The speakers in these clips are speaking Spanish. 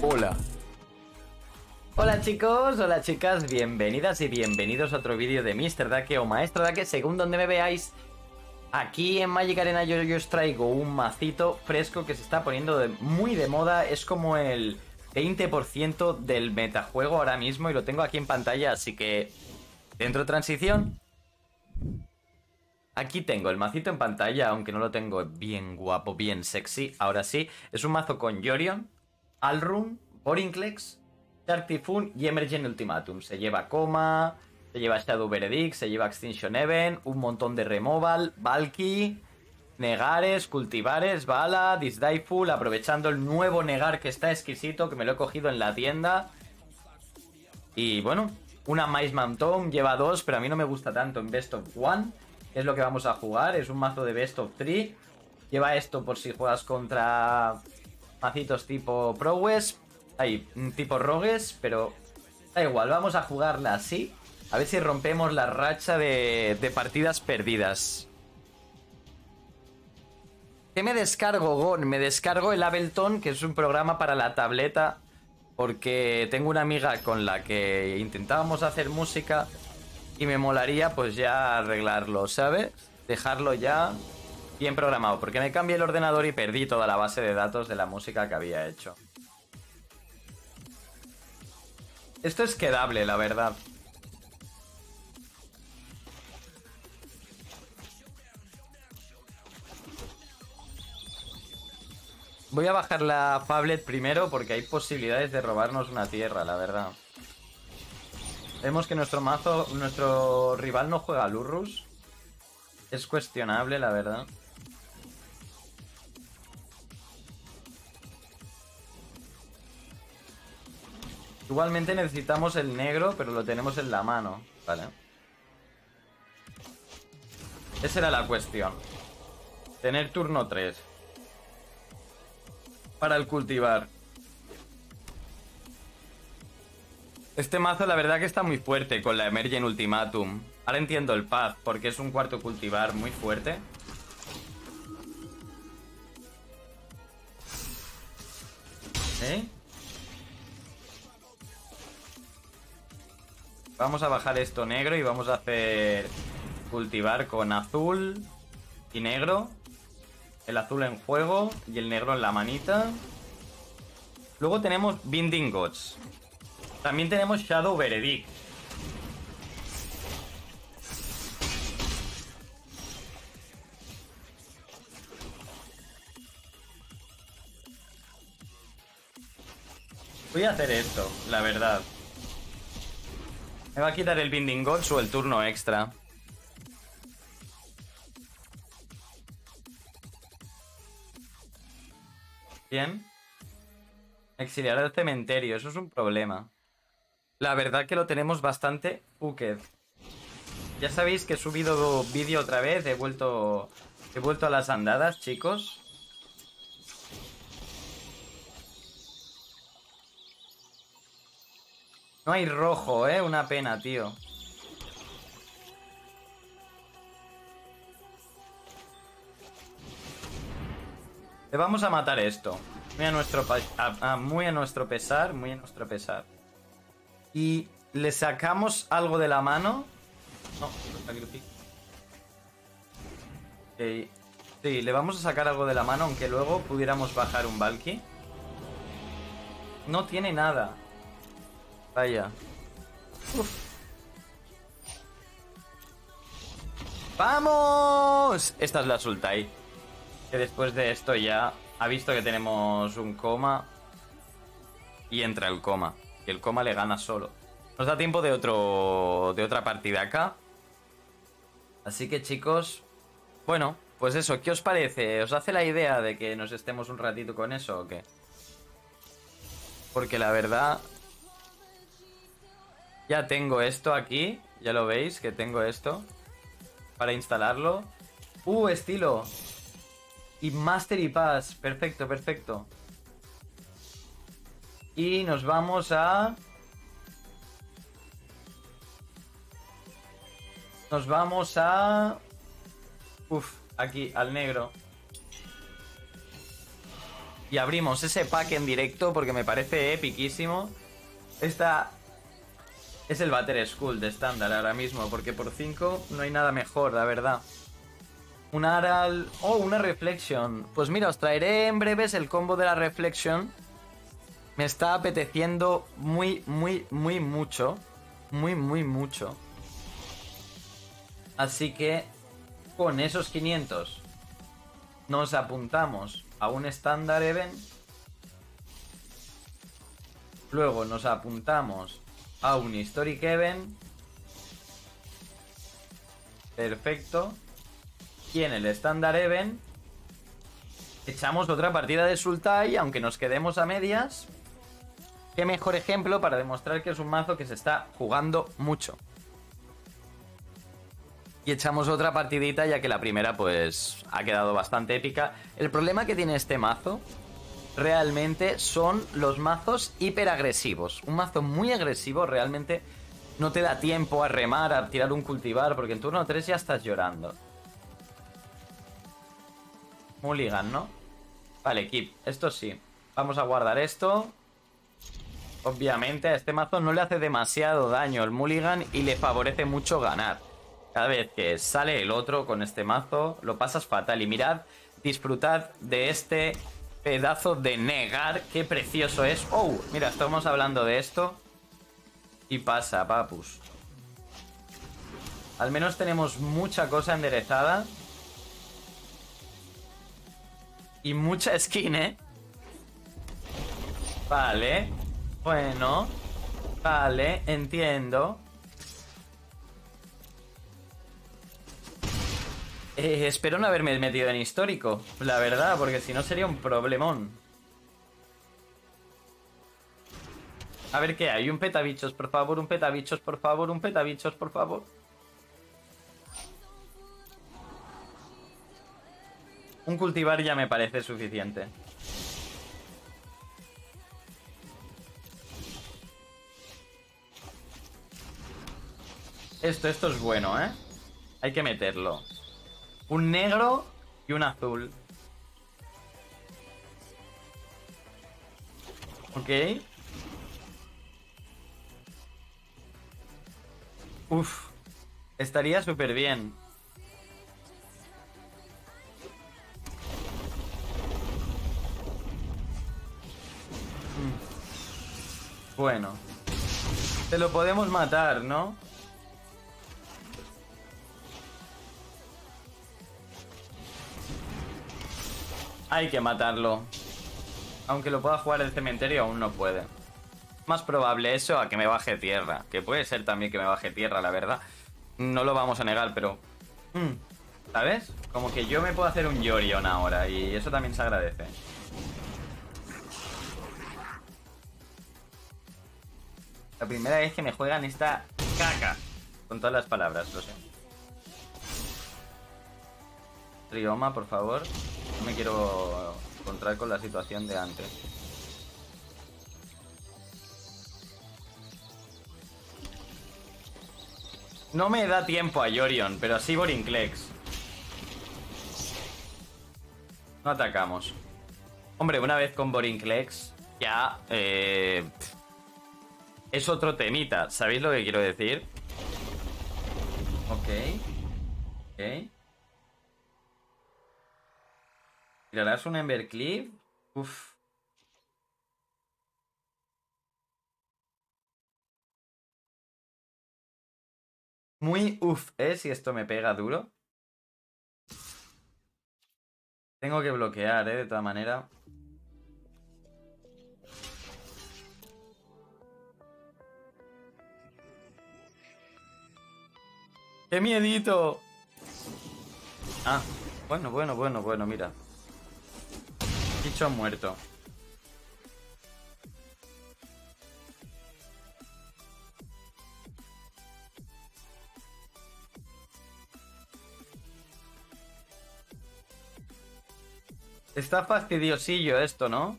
Hola. Hola chicos, hola chicas, bienvenidas y bienvenidos a otro vídeo de Mr. Dake o Maestro Dake, según donde me veáis. Aquí en Magic Arena yo, os traigo un macito fresco que se está poniendo muy de moda, es como el 20% del metajuego ahora mismo y lo tengo aquí en pantalla, así que dentro de transición. Aquí tengo el macito en pantalla, aunque no lo tengo bien guapo, bien sexy. Ahora sí, es un mazo con Yorion, Alrun, Borinclex, Shark Typhoon y Emergent Ultimatum. Se lleva Coma, se lleva Shadow Verdict, se lleva Extinction Event, un montón de Removal, Valky, Negares, Cultivares, Bala, Disdayful, aprovechando el nuevo Negar que está exquisito, que me lo he cogido en la tienda. Y bueno, una Mice Tome lleva dos, pero a mí no me gusta tanto en Best of One. Es lo que vamos a jugar, es un mazo de Best of Three. Lleva esto por si juegas contra macitos tipo Prowess, hay tipo Rogues, pero da igual, vamos a jugarla así. A ver si rompemos la racha de, de partidas perdidas. ¿Qué me descargo, Gon? Me descargo el Ableton, que es un programa para la tableta, porque tengo una amiga con la que intentábamos hacer música y me molaría pues ya arreglarlo, ¿sabes? Dejarlo ya bien programado, porque me cambié el ordenador y perdí toda la base de datos de la música que había hecho. Esto es quedable, la verdad. Voy a bajar la Fablet primero porque hay posibilidades de robarnos una tierra, la verdad. Vemos que nuestro mazo, nuestro rival no juega Lurrus. Es cuestionable, la verdad. Igualmente necesitamos el negro, pero lo tenemos en la mano. Vale. Esa era la cuestión. Tener turno 3. Para el cultivar. Este mazo la verdad que está muy fuerte con la Emergent Ultimatum. Ahora entiendo el path, porque es un cuarto cultivar muy fuerte. Vamos a bajar esto negro y vamos a hacer cultivar con azul y negro. El azul en juego y el negro en la manita. Luego tenemos Binding Gods. También tenemos Shadow Verdict. Voy a hacer esto, la verdad. Me va a quitar el Binding Gods o el turno extra. Bien. Exiliar al cementerio, eso es un problema. La verdad que lo tenemos bastante hooked. Ya sabéis que he subido vídeo otra vez, he vuelto, he vuelto a las andadas, chicos. No hay rojo, eh, una pena, tío. Le vamos a matar esto. Muy a nuestro, pesar, muy a nuestro pesar. Y le sacamos algo de la mano. No, aquí lo. Sí, le vamos a sacar algo de la mano, aunque luego pudiéramos bajar un Valky. No tiene nada. Vaya. Uf. ¡Vamos! Esta es la Sultai. Que después de esto ya ha visto que tenemos un coma. Y entra el coma. Y el coma le gana solo. Nos da tiempo de otro. de otra partida acá. Así que chicos. Bueno, pues eso, ¿qué os parece? ¿Os hace la idea de que nos estemos un ratito con eso o qué? Porque la verdad. Ya tengo esto aquí. Ya lo veis que tengo esto. Para instalarlo. Uh, estilo. Y Master y Pass. Perfecto, perfecto. Y nos vamos a... Nos vamos a... Uf, aquí, al negro. Y abrimos ese pack en directo porque me parece epiquísimo. Esta es el Batter School de estándar ahora mismo, porque por 5 no hay nada mejor, la verdad. Un Aral... Oh, una Reflection. Pues mira, os traeré en breves el combo de la Reflection. Me está apeteciendo muy, muy, muy mucho. Muy, muy mucho. Así que con esos 500 nos apuntamos a un estándar event. Luego nos apuntamos a un historic event. Perfecto. Y en el estándar event echamos otra partida de Sultai, aunque nos quedemos a medias. Qué mejor ejemplo para demostrar que es un mazo que se está jugando mucho. Y echamos otra partidita ya que la primera pues ha quedado bastante épica. El problema que tiene este mazo realmente son los mazos hiperagresivos. Un mazo muy agresivo realmente no te da tiempo a remar, a tirar un cultivar, porque en turno 3 ya estás llorando. Mulligan, ¿no? Vale, Keep. Esto sí. Vamos a guardar esto. Obviamente a este mazo no le hace demasiado daño el Mulligan y le favorece mucho ganar. Cada vez que sale el otro con este mazo, lo pasas fatal. Y mirad, disfrutad de este pedazo de negar. Qué precioso es. Oh, mira, estamos hablando de esto. Y pasa, papus. Al menos tenemos mucha cosa enderezada. Y mucha skin, ¿eh? Vale. Bueno. Vale, entiendo. Eh, espero no haberme metido en histórico, la verdad, porque si no sería un problemón. A ver qué hay, un petabichos, por favor, un petabichos, por favor, un petabichos, por favor. Un cultivar ya me parece suficiente. Esto, esto es bueno, ¿eh? Hay que meterlo. Un negro y un azul. Ok. Uf. Estaría súper bien. Bueno. Te lo podemos matar, ¿no? Hay que matarlo. Aunque lo pueda jugar el cementerio, aún no puede. Más probable eso a que me baje tierra. Que puede ser también que me baje tierra, la verdad. No lo vamos a negar, pero... Hmm, ¿Sabes? Como que yo me puedo hacer un Yorion ahora y eso también se agradece. La primera vez que me juegan esta caca. Con todas las palabras, lo sé. Trioma, por favor. Quiero encontrar con la situación de antes. No me da tiempo a Yorion, pero sí Borinclex. No atacamos. Hombre, una vez con Borinclex, ya... Eh, es otro temita. ¿Sabéis lo que quiero decir? Ok. Ok. ¿Tirarás un Embercliff? Uf. Muy uff, ¿eh? Si esto me pega duro. Tengo que bloquear, ¿eh? De todas maneras. ¡Qué miedito! Ah, bueno, bueno, bueno, bueno, mira. Dicho muerto. Está fastidiosillo esto, ¿no?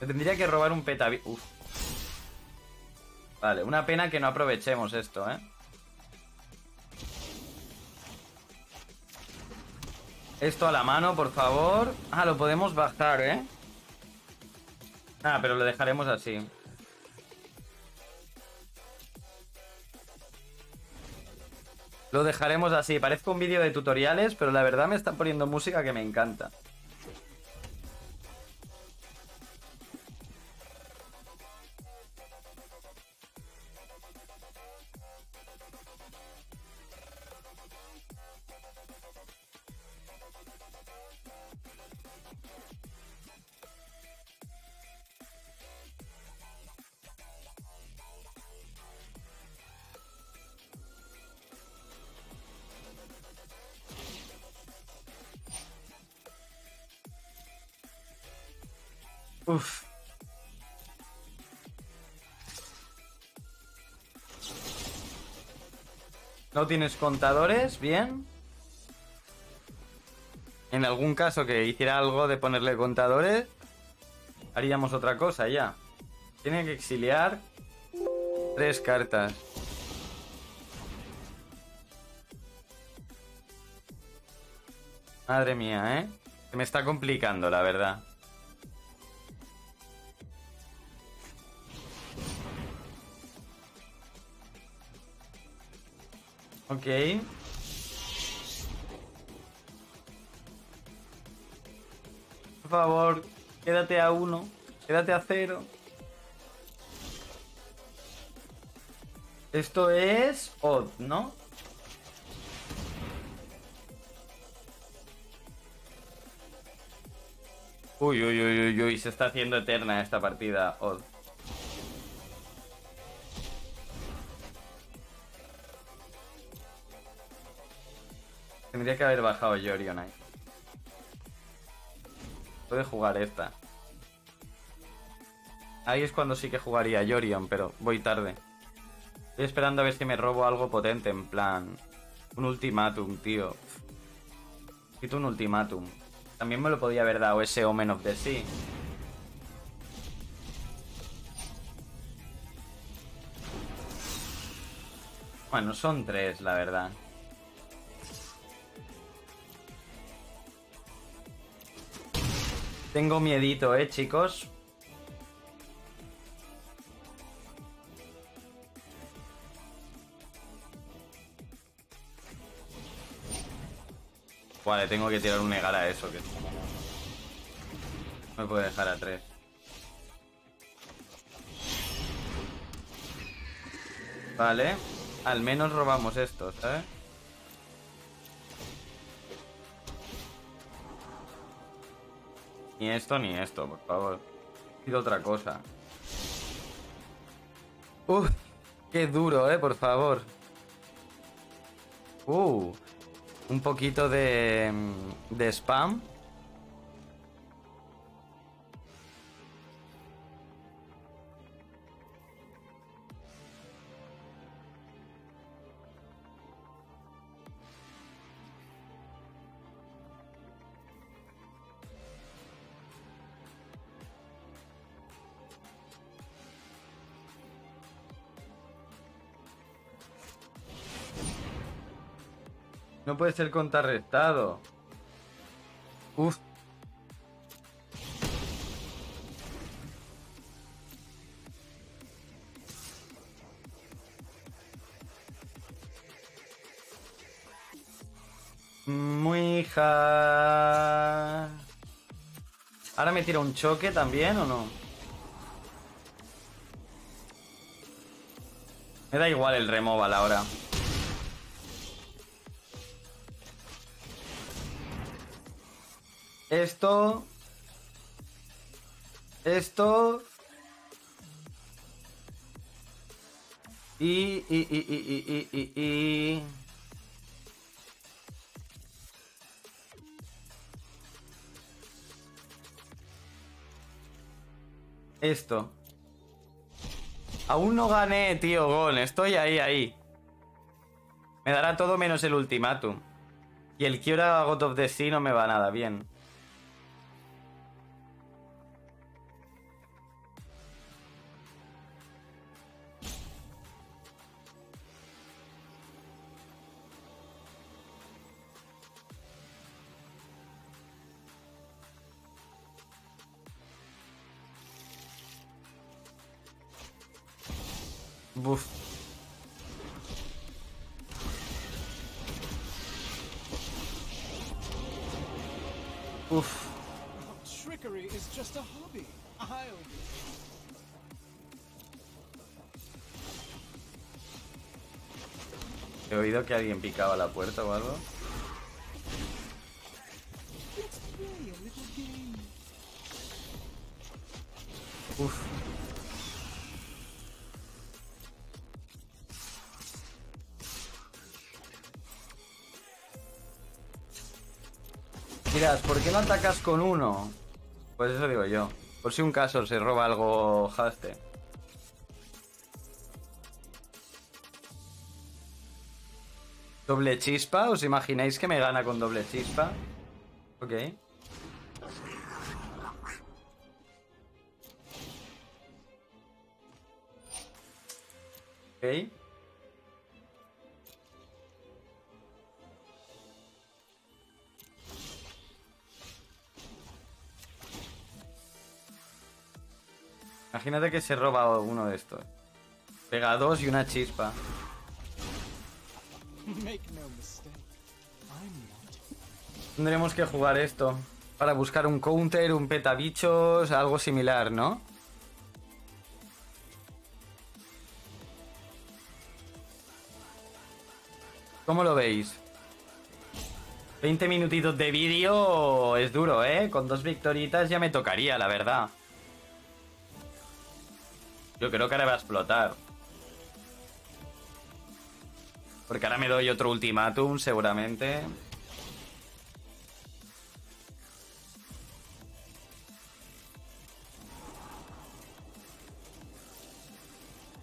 Me tendría que robar un petavi... Vale, una pena que no aprovechemos esto, ¿eh? Esto a la mano, por favor. Ah, lo podemos bajar, ¿eh? Ah, pero lo dejaremos así. Lo dejaremos así. Parezco un vídeo de tutoriales, pero la verdad me están poniendo música que me encanta. Uf. ¿No tienes contadores? Bien. En algún caso que hiciera algo de ponerle contadores, haríamos otra cosa ya. Tiene que exiliar tres cartas. Madre mía, ¿eh? Se me está complicando, la verdad. Ok. Por favor, quédate a uno. Quédate a cero. Esto es odd, ¿no? Uy, uy, uy, uy, uy, se está haciendo eterna esta partida, odd. Tendría que haber bajado Yorion ahí. Puede jugar esta. Ahí es cuando sí que jugaría Yorion, pero voy tarde. Estoy esperando a ver si me robo algo potente, en plan... Un ultimátum, tío. Quito un ultimátum. También me lo podía haber dado ese Omen of the Sea. Bueno, son tres, la verdad. Tengo miedito, eh, chicos. Vale, tengo que tirar un negar a eso. Que... Me puede dejar a tres. Vale. Al menos robamos esto, ¿sabes? Ni esto ni esto, por favor. Pido otra cosa. Uf, qué duro, eh, por favor. Uh, un poquito de, de spam. Puede ser contrarrestado. Uf. Muy hija. ¿Ahora me tira un choque también o no? Me da igual el removal ahora. Esto. Esto. Y, y, y, y, y, y, y. Esto. Aún no gané, tío, Gon. Estoy ahí, ahí. Me dará todo menos el ultimátum. Y el Kiora God of the Sea no me va nada bien. Uf. Trickery is just a hobby. I'll He oído que alguien picaba la puerta o algo. Atacas con uno? Pues eso digo yo. Por si un caso se roba algo Haste. ¿Doble chispa? ¿Os imagináis que me gana con doble chispa? Ok. Ok. Imagínate que se roba uno de estos. Pega dos y una chispa. Tendremos que jugar esto. Para buscar un counter, un petabichos, algo similar, ¿no? ¿Cómo lo veis? 20 minutitos de vídeo es duro, ¿eh? Con dos victoritas ya me tocaría, la verdad. Yo creo que ahora va a explotar. Porque ahora me doy otro ultimátum, seguramente.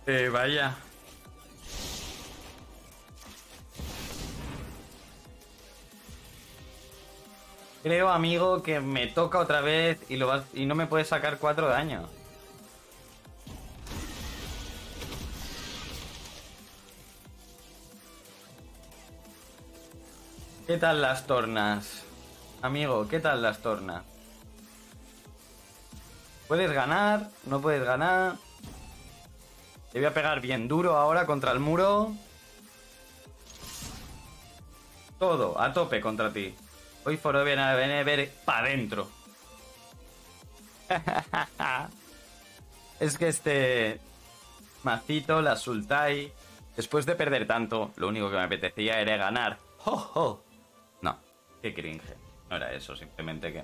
Eh, vaya. Creo, amigo, que me toca otra vez y, lo vas- y no me puedes sacar cuatro daños. ¿Qué tal las tornas? Amigo, ¿qué tal las tornas? ¿Puedes ganar? ¿No puedes ganar? Te voy a pegar bien duro ahora contra el muro. Todo, a tope contra ti. Hoy for viene a ver para adentro. es que este macito, la Sultai, después de perder tanto, lo único que me apetecía era ganar. ¡Ho, ho! Qué cringe. No era eso, simplemente que.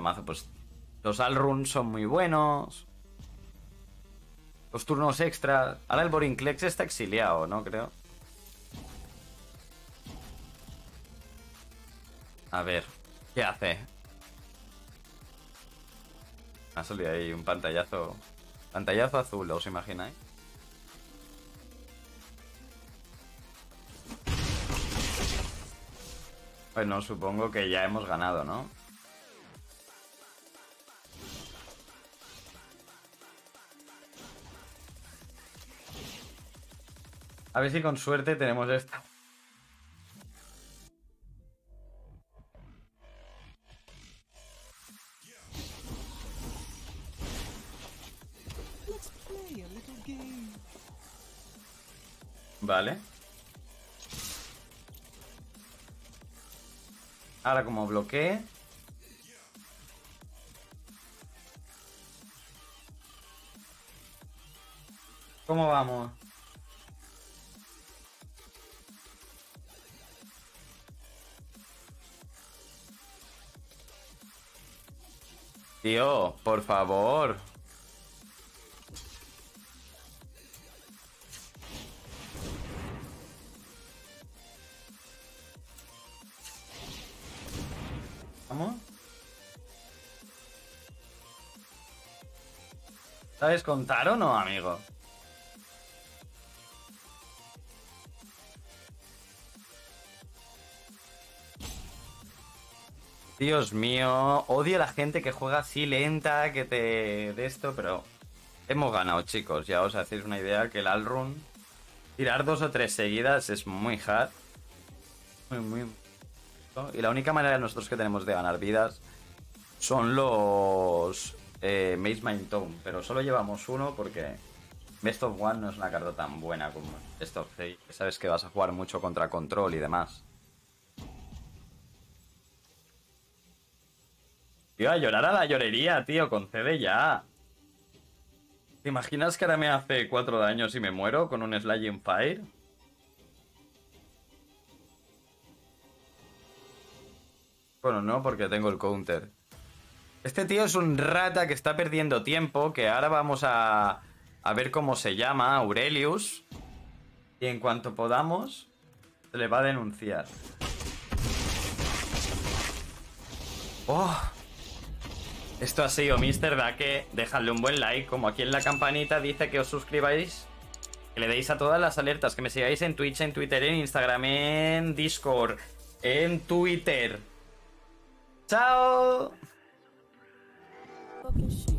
mazo, pues. Los Alruns son muy buenos. Los turnos extra. Ahora el Borinclex está exiliado, ¿no? Creo. A ver, ¿qué hace? Ha salido ahí un pantallazo. Pantallazo azul, ¿os imagináis? Bueno, supongo que ya hemos ganado, ¿no? A ver si con suerte tenemos esta. Vale. Ahora como bloquee. ¿Cómo vamos? Tío, por favor. ¿Sabes contar o no, amigo? Dios mío, odio a la gente que juega así lenta, que te... de esto, pero hemos ganado, chicos. Ya os hacéis una idea que el Alrun, tirar dos o tres seguidas es muy hard. Muy, muy... Y la única manera nosotros que tenemos de ganar vidas son los eh, Maze Mind Tome, pero solo llevamos uno porque Best of One no es una carta tan buena como Best of Three. que Sabes que vas a jugar mucho contra control y demás. Iba a llorar a la llorería, tío. Concede ya. ¿Te imaginas que ahora me hace 4 daños y me muero con un Slaying Fire? Bueno, no, porque tengo el counter. Este tío es un rata que está perdiendo tiempo, que ahora vamos a, a ver cómo se llama, Aurelius. Y en cuanto podamos, se le va a denunciar. ¡Oh! Esto ha sido Mr. Dake. Dejadle un buen like, como aquí en la campanita dice que os suscribáis. Que le deis a todas las alertas, que me sigáis en Twitch, en Twitter, en Instagram, en Discord, en Twitter. ¡Chao! talking shit.